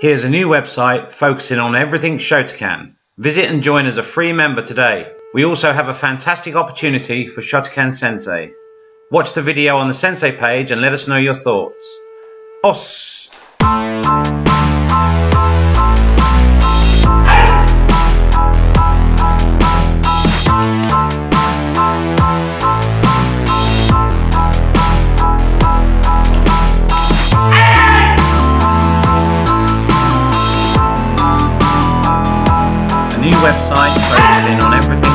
Here's a new website focusing on everything Shotokan. Visit and join as a free member today. We also have a fantastic opportunity for Shotokan Sensei. Watch the video on the Sensei page and let us know your thoughts. Os! new website focusing on everything